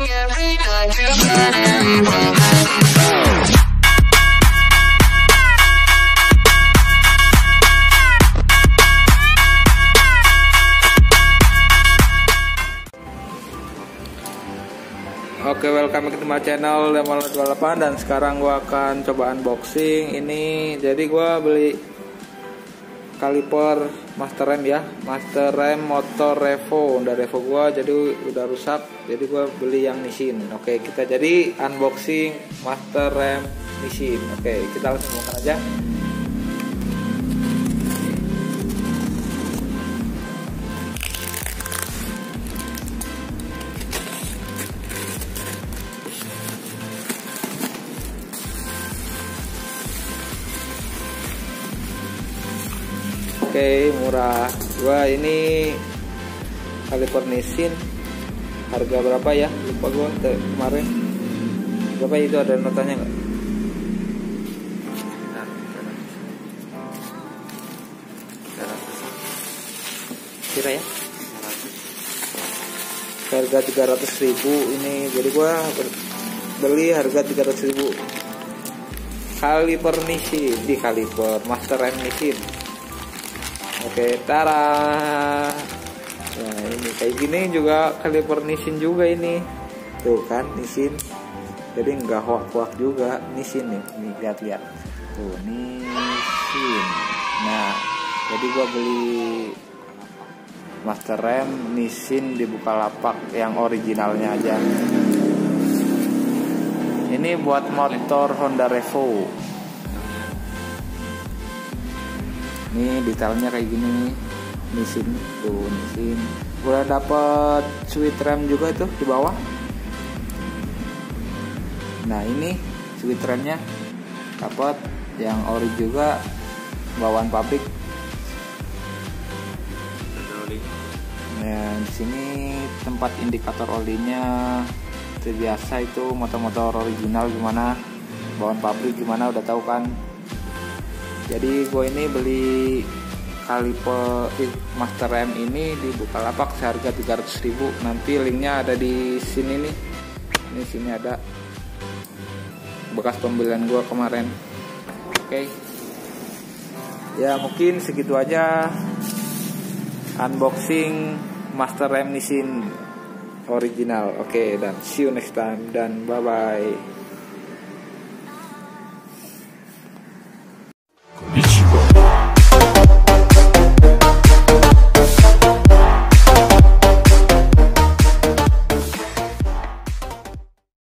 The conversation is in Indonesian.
Oke, welcome back to my channel Demal 28 dan sekarang gua akan coba unboxing ini. Jadi gua beli kaliper master rem ya, master rem motor Revo. Udah Revo gua jadi udah rusak. Jadi gua beli yang Nissin. Oke, kita jadi unboxing master rem Nissin. Oke, kita langsung makan aja. Oke, murah. Gua ini kaliper Nissin. Harga berapa ya? Lupa gua kemarin. Berapa itu ada notanya nggak? Kira ya? Harga 300 ribu ini jadi gua beli harga 300 ribu kaliper Nissin di kaliper Master M Nissin Oke, tara. Nah, ini kayak gini juga kaliper Nissin juga ini. Tuh kan Nissin. Jadi nggak hoak-hoak juga Nissin nih. Nih lihat-lihat. Tuh Nissin. Nah, jadi gua beli Master Rem Nissin di Bukalapak yang originalnya aja. Ini buat motor Honda Revo. Ini detailnya kayak gini. Nissin tuh Nissin. Udah dapet sweet rem juga tuh di bawah. Nah ini sweet remnya dapat yang ori juga bawaan pabrik. Nah di sini tempat indikator olinya seperti biasa itu motor-motor original gimana bawaan pabrik gimana udah tahu kan jadi gue ini beli kaliper eh, Master M ini di Bukalapak seharga 300 ribu. Nanti linknya ada di sini nih. Ini sini ada bekas pembelian gue kemarin. Oke. Ya mungkin segitu aja unboxing Master M Nissin original. Oke dan see you next time dan bye bye